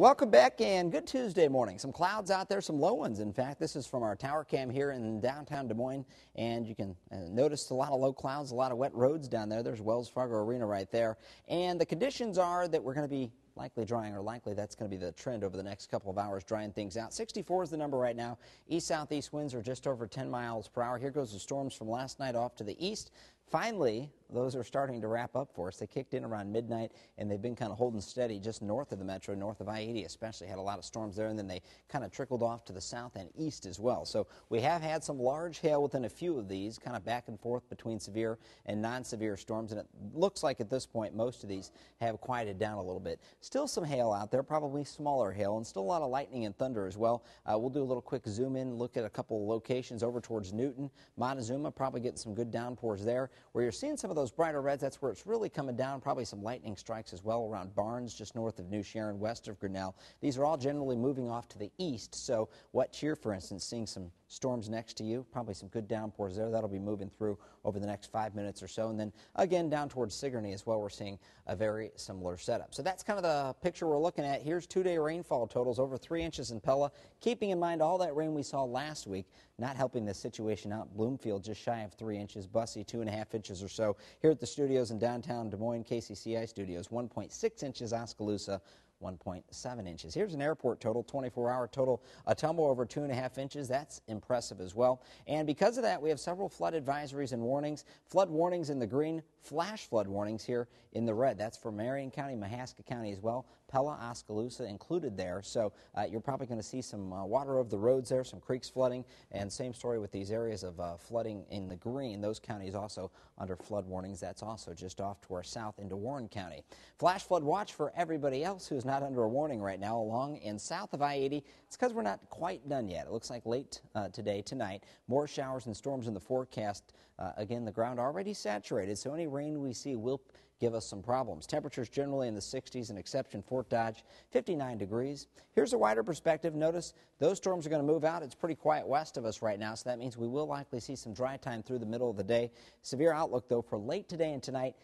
Welcome back and good Tuesday morning. Some clouds out there, some low ones. In fact, this is from our tower cam here in downtown Des Moines, and you can uh, notice a lot of low clouds, a lot of wet roads down there. There's Wells Fargo Arena right there. And the conditions are that we're going to be likely drying, or likely that's going to be the trend over the next couple of hours, drying things out. 64 is the number right now. East southeast winds are just over 10 miles per hour. Here goes the storms from last night off to the east. Finally, those are starting to wrap up for us. They kicked in around midnight, and they've been kind of holding steady just north of the metro, north of I-80 especially. Had a lot of storms there, and then they kind of trickled off to the south and east as well. So we have had some large hail within a few of these, kind of back and forth between severe and non-severe storms, and it looks like at this point most of these have quieted down a little bit. Still some hail out there, probably smaller hail, and still a lot of lightning and thunder as well. Uh, we'll do a little quick zoom in, look at a couple of locations over towards Newton, Montezuma, probably getting some good downpours there. Where you're seeing some of those brighter reds, that's where it's really coming down. Probably some lightning strikes as well around Barnes, just north of New Sharon, west of Grinnell. These are all generally moving off to the east. So What Cheer, for instance, seeing some storms next to you. Probably some good downpours there. That'll be moving through over the next five minutes or so. And then again down towards Sigourney as well, we're seeing a very similar setup. So that's kind of the picture we're looking at. Here's two-day rainfall totals over three inches in Pella. Keeping in mind all that rain we saw last week, not helping the situation out. Bloomfield just shy of three inches. Bussey two and a half inches or so. Here at the studios in downtown Des Moines, KCCI studios, 1.6 inches Oskaloosa. 1.7 inches. Here's an airport total, 24-hour total, Ottumwa over 2.5 inches. That's impressive as well. And because of that, we have several flood advisories and warnings. Flood warnings in the green, flash flood warnings here in the red. That's for Marion County, Mahaska County as well. Pella, Oskaloosa included there. So uh, you're probably going to see some uh, water over the roads there, some creeks flooding, and same story with these areas of uh, flooding in the green. Those counties also under flood warnings. That's also just off to our south into Warren County. Flash flood watch for everybody else who's not under a warning right now along and south of I-80. It's because we're not quite done yet. It looks like late uh, today, tonight, more showers and storms in the forecast. Uh, again, the ground already saturated, so any rain we see will give us some problems. Temperatures generally in the 60s, an exception Fort Dodge, 59 degrees. Here's a wider perspective. Notice those storms are going to move out. It's pretty quiet west of us right now, so that means we will likely see some dry time through the middle of the day. Severe outlook, though, for late today and tonight.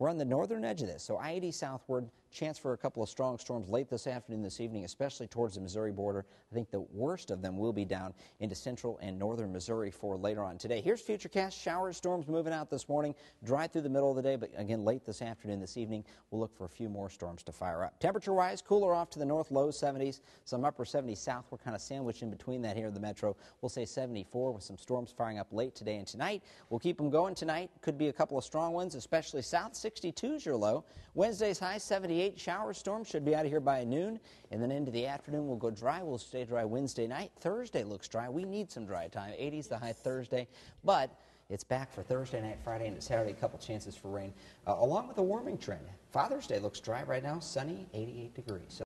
We're on the northern edge of this, so I-80 southward, chance for a couple of strong storms late this afternoon, this evening, especially towards the Missouri border. I think the worst of them will be down into central and northern Missouri for later on today. Here's Futurecast. Showers, storms moving out this morning, dry through the middle of the day, but again, late this afternoon, this evening, we'll look for a few more storms to fire up. Temperature-wise, cooler off to the north, low 70s, some upper 70s south. We're kind of sandwiched in between that here in the metro. We'll say 74 with some storms firing up late today and tonight. We'll keep them going tonight. Could be a couple of strong ones, especially south. 62 is your low. Wednesday's high, 78. Shower storm should be out of here by noon. And then into the afternoon, we'll go dry. We'll stay dry Wednesday night. Thursday looks dry. We need some dry time. 80's the high Thursday. But it's back for Thursday night, Friday, and Saturday. A couple chances for rain, uh, along with a warming trend. Father's Day looks dry right now, sunny, 88 degrees. So